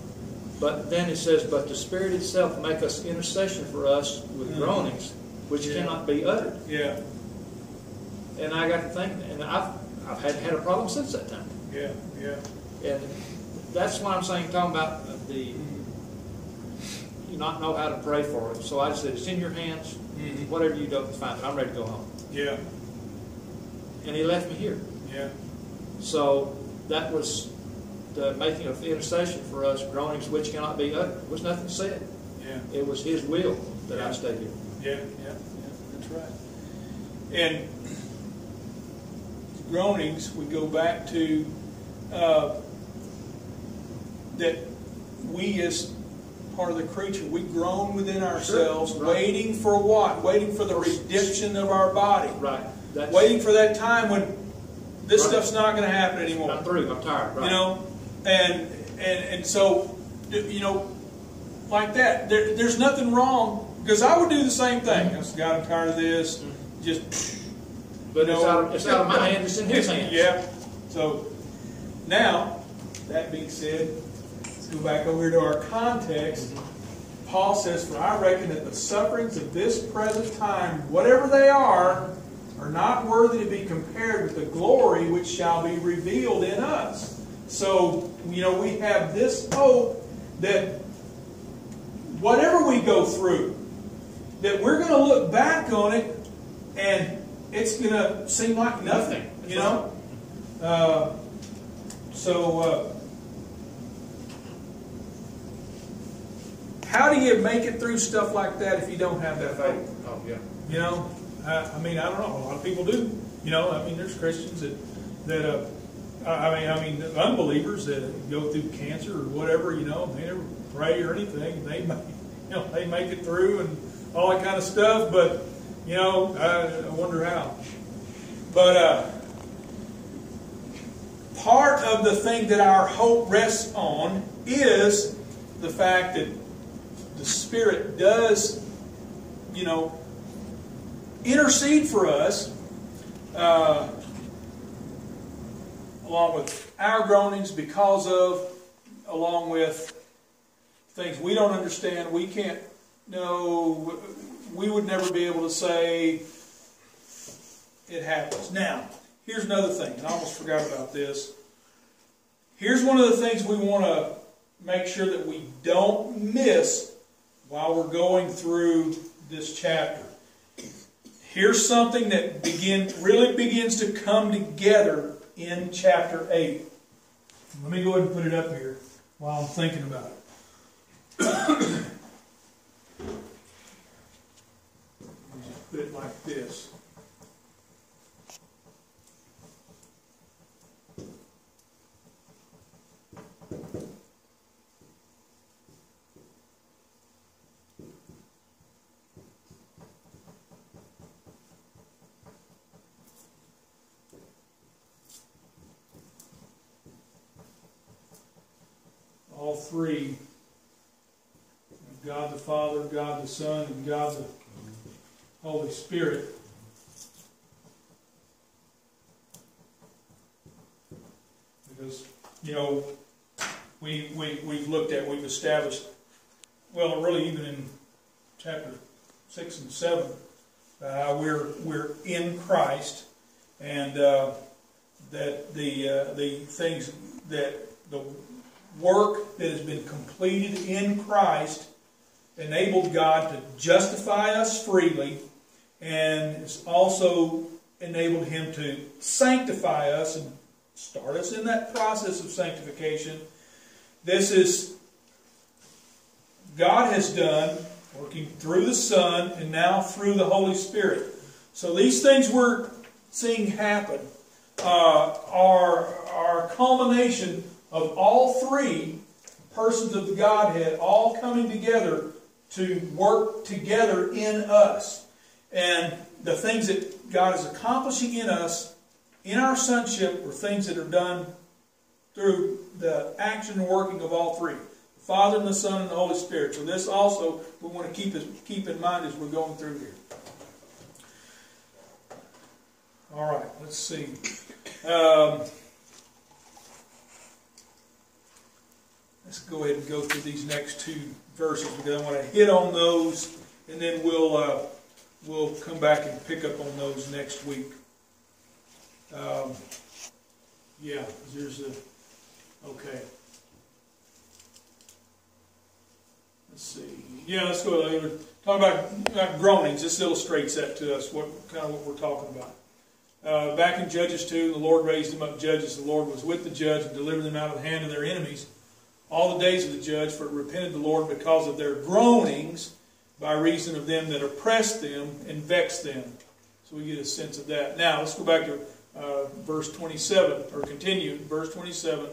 but then it says, but the Spirit itself make us intercession for us with Mhm. groanings, which Yeah. cannot be uttered. Yeah. And I got to think, and I've, I've had, had a problem since that time. Yeah. Yeah. And that's why I'm saying, talking about the, you not know how to pray for it. So I just said, it's in your hands. Mhm. Whatever you do, fine. I'm ready to go home. Yeah. And he left me here. Yeah. So that was the making of intercession for us, groanings which cannot be uttered. Was nothing said. Yeah. It was his will that Yeah. I stayed here. Yeah, yeah, yeah, that's right. And groanings, we go back to uh, that we as part of the creature, we groan within ourselves, right. waiting for what? Waiting for the redemption of our body. Right. That's, Waiting for that time when this Right. stuff's not going to happen anymore. I'm through. I'm tired. Right. You know, and and and so you know, like that. There, there's nothing wrong because I would do the same thing. Mm-hmm. I said, God, I'm tired of this. Mm-hmm. Just but it's, know, out, it's out of my hands. It's in his <laughs> hands. Yeah. So now, that being said, go back over here to our context. Paul says, For I reckon that the sufferings of this present time, whatever they are, are not worthy to be compared with the glory which shall be revealed in us. So, you know, we have this hope that whatever we go through, that we're going to look back on it and it's going to seem like nothing, you know? Uh, so, uh, how do you make it through stuff like that if you don't have that faith? Oh yeah. You know, I, I mean, I don't know. A lot of people do. You know, I mean, there's Christians that that uh, I I mean, I mean, unbelievers that go through cancer or whatever. You know, they never pray or anything. They, <laughs> make, you know, they make it through and all that kind of stuff. But you You know, I, I wonder how. But uh, part of the thing that our hope rests on is the fact that the Spirit does, you know, intercede for us uh, along with our groanings because of, along with things we don't understand, we can't know, we would never be able to say it happens. Now, here's another thing, and I almost forgot about this. Here's one of the things we want to make sure that we don't miss while we're going through this chapter. Here's something that begin really begins to come together in chapter 8. Let me go ahead and put it up here while I'm thinking about it. <coughs> Put it like this. all three God the Father, God the Son, and God the Holy Spirit. Because, you know, we, we, we've looked at, we've established, well, really even in chapter 6 and 7, uh, we're, we're in Christ, and uh, that the, uh, the things that the work that has been completed in Christ enabled God to justify us freely and has also enabled Him to sanctify us and start us in that process of sanctification. This is, God has done, working through the Son and now through the Holy Spirit. So these things we're seeing happen uh, are, are culmination of all three persons of the Godhead all coming together to work together in us. And the things that God is accomplishing in us, in our sonship, are things that are done through the action and working of all three. The Father and the Son and the Holy Spirit. So this also we want to keep, keep in mind as we're going through here. All right, let's see. Um, let's go ahead and go through these next two verses because I want to hit on those, and then we'll uh, we'll come back and pick up on those next week. Um, yeah, there's a okay. Let's see. Yeah, let's go. We're talking about, about groanings. This illustrates that to us. What kind of what we're talking about. Uh, back in Judges 2, the Lord raised them up judges. The Lord was with the judge and delivered them out of the hand of their enemies all the days of the judge, for it repented the Lord because of their groanings by reason of them that oppressed them and vexed them. So we get a sense of that. Now, let's go back to uh, verse 27, or continue, verse 27.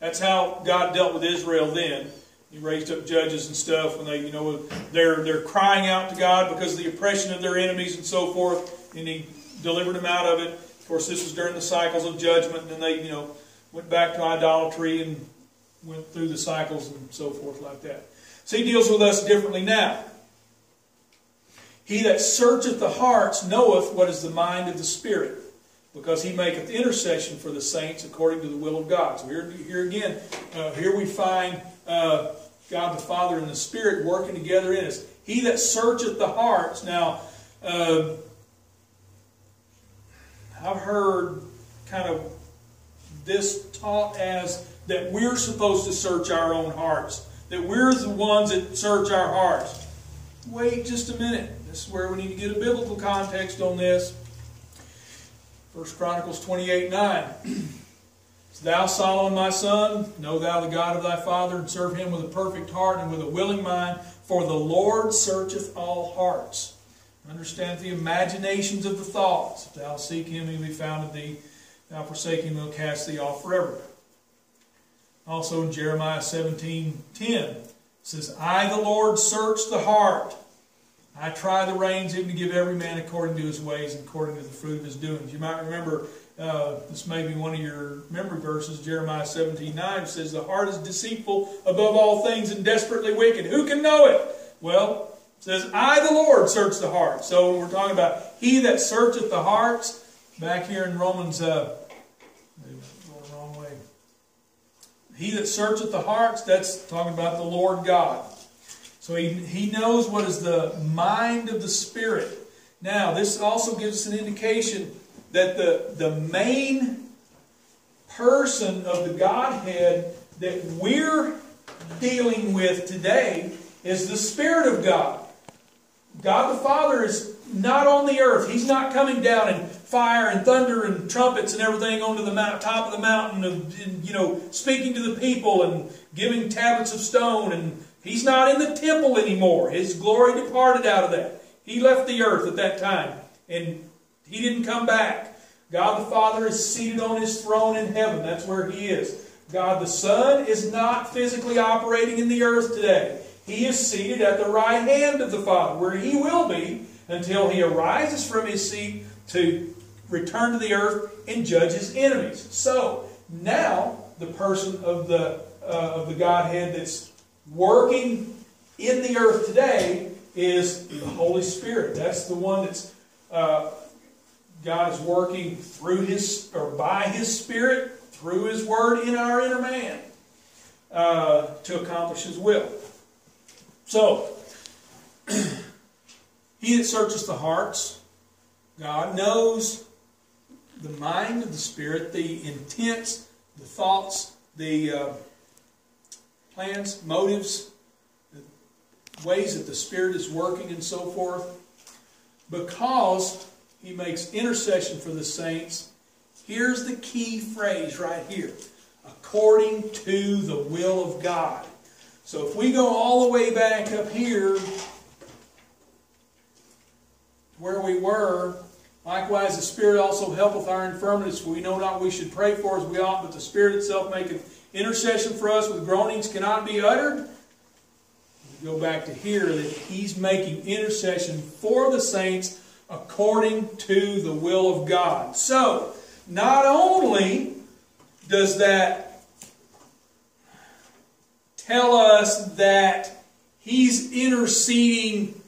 That's how God dealt with Israel then. He raised up judges and stuff when they, you know, they're, they're crying out to God because of the oppression of their enemies and so forth, and He delivered them out of it. Of course, this was during the cycles of judgment, and they, you know, went back to idolatry and went through the cycles and so forth like that. So he deals with us differently now. He that searcheth the hearts knoweth what is the mind of the Spirit, because he maketh intercession for the saints according to the will of God. So here, here again, uh, here we find uh, God the Father and the Spirit working together in us. He that searcheth the hearts. Now, uh, I've heard kind of this taught as that we're supposed to search our own hearts, that we're the ones that search our hearts. Wait just a minute. This is where we need to get a biblical context on this. First Chronicles 28 9. <clears throat> Thou, Solomon, my son, know thou the God of thy father, and serve him with a perfect heart and with a willing mind, for the Lord searcheth all hearts. Understand the imaginations of the thoughts. If thou seek him, he will be found in thee. Thou forsake him, he'll cast thee off forever. Also in Jeremiah 17 10 says, I, the Lord, search the heart I try the reins even to give every man according to his ways and according to the fruit of his doings. You might remember, uh, this may be one of your memory verses, Jeremiah 17 9 says, The heart is deceitful above all things and desperately wicked. Who can know it? Well, it says, I, the Lord, search the heart. So we're talking about he that searcheth the hearts. Back here in Romans, uh, going the wrong way. He that searcheth the hearts, that's talking about the Lord God. So he, he knows what is the mind of the Spirit. Now, this also gives us an indication that the, the main person of the Godhead that we're dealing with today is the Spirit of God. God the Father is not on the earth. He's not coming down in fire and thunder and trumpets and everything onto the mount, top of the mountain, of, and, you know, speaking to the people and giving tablets of stone and He's not in the temple anymore. His glory departed out of that. He left the earth at that time, and he didn't come back. God the Father is seated on his throne in heaven. That's where he is. God the Son is not physically operating in the earth today. He is seated at the right hand of the Father, where he will be until he arises from his seat to return to the earth and judge his enemies. So, now the person of the, uh, of the Godhead that's working in the earth today is the Holy Spirit. That's the one that's uh, God is working through His or by His Spirit through His Word in our inner man uh, to accomplish His will. So, <clears throat> He that searches the hearts, God knows the mind of the Spirit, the intents, the thoughts, the uh, plans, motives, the ways that the Spirit is working and so forth. Because he makes intercession for the saints, here's the key phrase right here according to the will of God. So if we go all the way back up here, where we were, likewise the Spirit also helpeth our infirmities, for we know not we should pray for as we ought, but the Spirit itself maketh intercession for us with groanings cannot be uttered. We go back to here that he's making intercession for the saints according to the will of God. So, not only does that tell us that he's interceding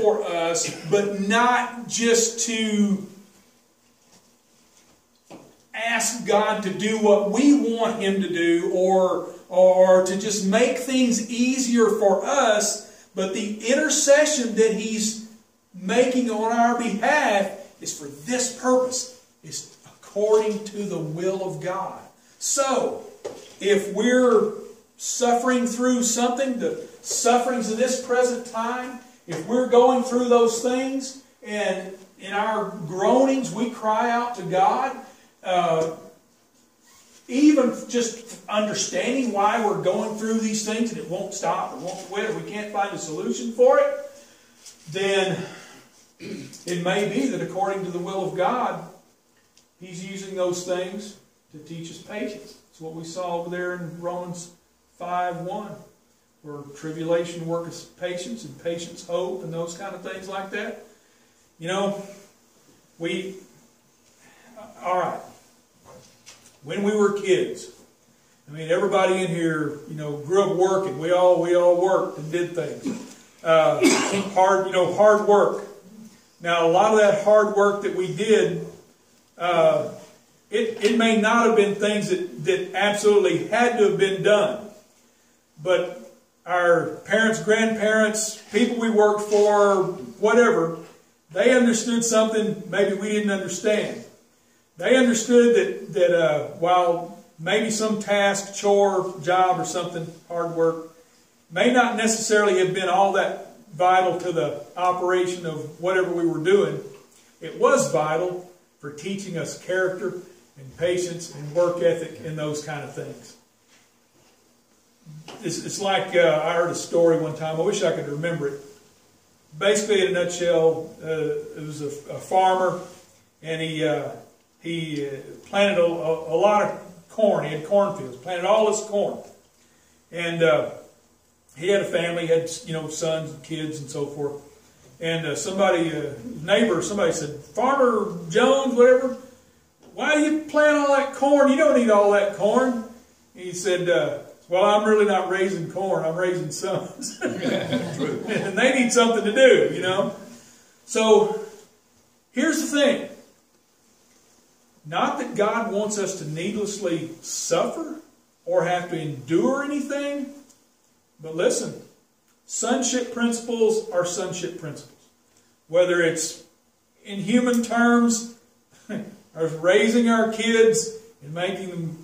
for us, but not just to ask God to do what we want Him to do or, or to just make things easier for us, but the intercession that He's making on our behalf is for this purpose, is according to the will of God. So, if we're suffering through something, the sufferings of this present time, if we're going through those things and in our groanings we cry out to God, uh, even just understanding why we're going through these things and it won't stop or won't quit or we can't find a solution for it, then it may be that according to the will of God, He's using those things to teach us patience. It's what we saw over there in Romans 5 1, where tribulation worketh patience and patience hope and those kind of things like that. You know, we, all right, when we were kids. I mean, everybody in here, you know, grew up working. We all we all worked and did things. Uh, <coughs> hard, you know, hard work. Now, a lot of that hard work that we did, uh, it it may not have been things that that absolutely had to have been done, but our parents, grandparents, people we worked for, whatever, they understood something maybe we didn't understand. They understood that, that uh, while maybe some task, chore, job, or something, hard work, may not necessarily have been all that vital to the operation of whatever we were doing, it was vital for teaching us character and patience and work ethic and those kind of things. It's, it's like uh, I heard a story one time. I wish I could remember it. Basically, in a nutshell, uh, it was a, a farmer, and he uh, he uh, planted a, a, lot of corn. He had cornfields, planted all this corn. And uh, he had a family, had you know sons, and kids, and so forth. And uh, somebody, neighbor, somebody said, Farmer Jones, whatever, why do you plant all that corn? You don't need all that corn. He said, well, I'm really not raising corn. I'm raising sons. <laughs> and they need something to do, you know. So here's the thing. Not that God wants us to needlessly suffer or have to endure anything, but listen, sonship principles are sonship principles. Whether it's in human terms, <laughs> or raising our kids and making them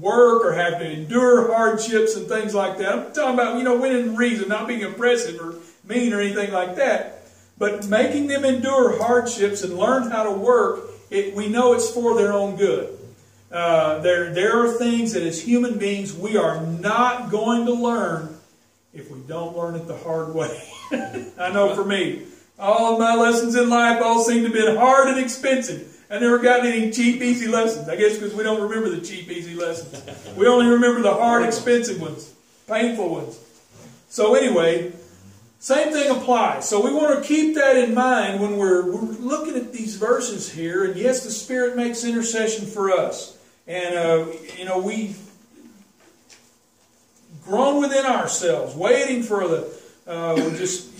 work or have to endure hardships and things like that. I'm talking about, you know, winning reason, not being oppressive or mean or anything like that. But making them endure hardships and learn how to work, it, we know it's for their own good. Uh, there, there are things that as human beings we are not going to learn if we don't learn it the hard way. <laughs> I know for me, all of my lessons in life all seem to been hard and expensive. I never got any cheap, easy lessons. I guess because we don't remember the cheap, easy lessons. We only remember the hard, expensive ones, painful ones. So anyway, same thing applies. So we want to keep that in mind when we're, we're looking at these verses here. And yes, the Spirit makes intercession for us. And, uh, you know, we've groan within ourselves, waiting for the, uh, we're just,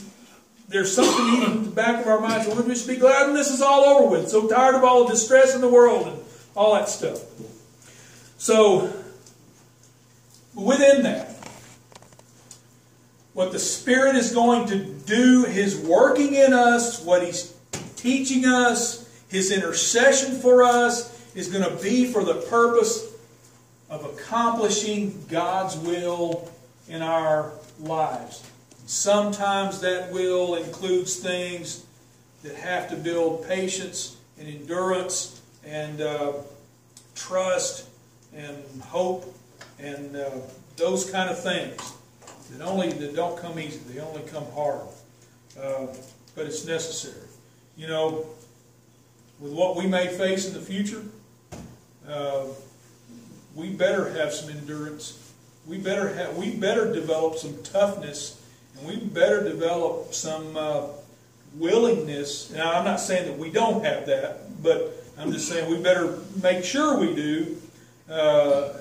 there's something even in the back of our minds. We'll just be glad when this is all over with. So tired of all the distress in the world and all that stuff. So, within that, what the Spirit is going to do, His working in us, what He's teaching us, His intercession for us, is going to be for the purpose of accomplishing God's will in our lives. Sometimes that will includes things that have to build patience and endurance and uh, trust and hope and uh, those kind of things that only that don't come easy. They only come hard, uh, but it's necessary. You know, with what we may face in the future, uh, we better have some endurance. We better have. We better develop some toughness we better develop some uh, willingness. Now, I'm not saying that we don't have that, but I'm just saying we better make sure we do uh,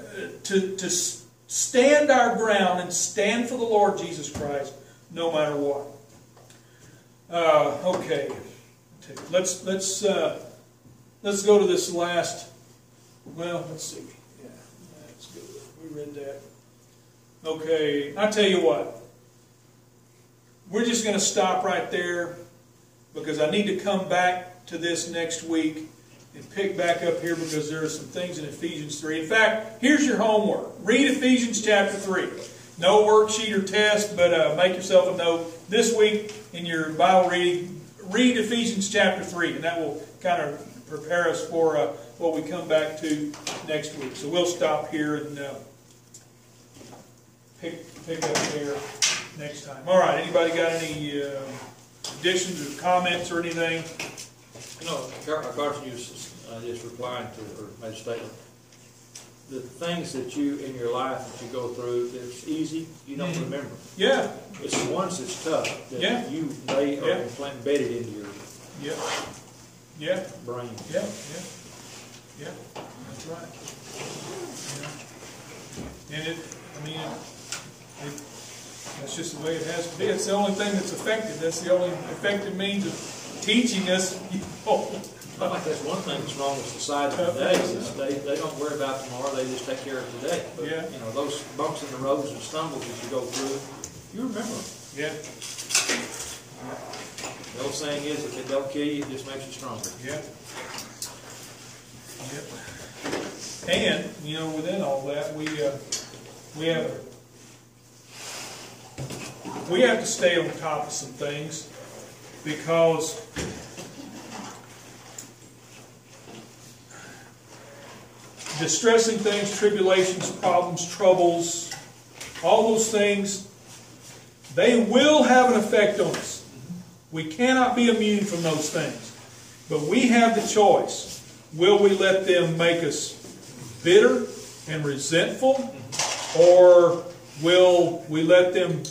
to, to stand our ground and stand for the Lord Jesus Christ no matter what. Uh, okay, let's let's uh, let's go to this last. Well, let's see. Yeah, that's good. We read that. Okay, I tell you what. We're just going to stop right there because I need to come back to this next week and pick back up here because there are some things in Ephesians 3. In fact, here's your homework. Read Ephesians chapter 3. No worksheet or test, but uh, make yourself a note this week in your Bible reading. Read Ephesians chapter 3, and that will kind of prepare us for uh, what we come back to next week. So we'll stop here and uh, pick, pick up there next time. All right, anybody got any uh, additions or comments or anything? You know, Carson, you uh, just replying to, or made a statement. The things that you, in your life, that you go through, that's easy, you don't Mhm. remember. Yeah, It's the ones that's tough, Yeah. that you, they are Yeah. embedded into your yeah, yeah, brain. yeah, yeah, yeah. That's right. Yeah. And it, I mean, it, it, that's just the way it has to be. It's the only thing that's effective. That's the only effective means of teaching us. You know, I think that's one thing that's wrong with society today, is they, they don't worry about tomorrow, they just take care of today. But, Yeah. you know, those bumps in the roads and stumbles that you go through, you remember them. yeah, The old saying is, if it don't kill you, it just makes you stronger. yeah. Yep. And, you know, within all that, we, uh, we have, we have to stay on top of some things because distressing things, tribulations, problems, troubles, all those things, they will have an effect on us. We cannot be immune from those things. But we have the choice. Will we let them make us bitter and resentful? Or will we let them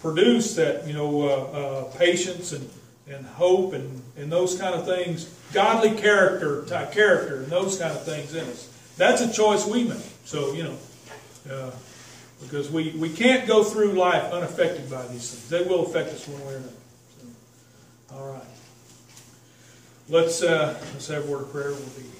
produce that, you know, uh, uh, patience and, and hope and, and those kind of things, godly character, type character, and those kind of things in us. That's a choice we make. So, you know, uh, because we, we can't go through life unaffected by these things. They will affect us one way or another. So, all right. Let's, uh, let's have a word of prayer. We'll be.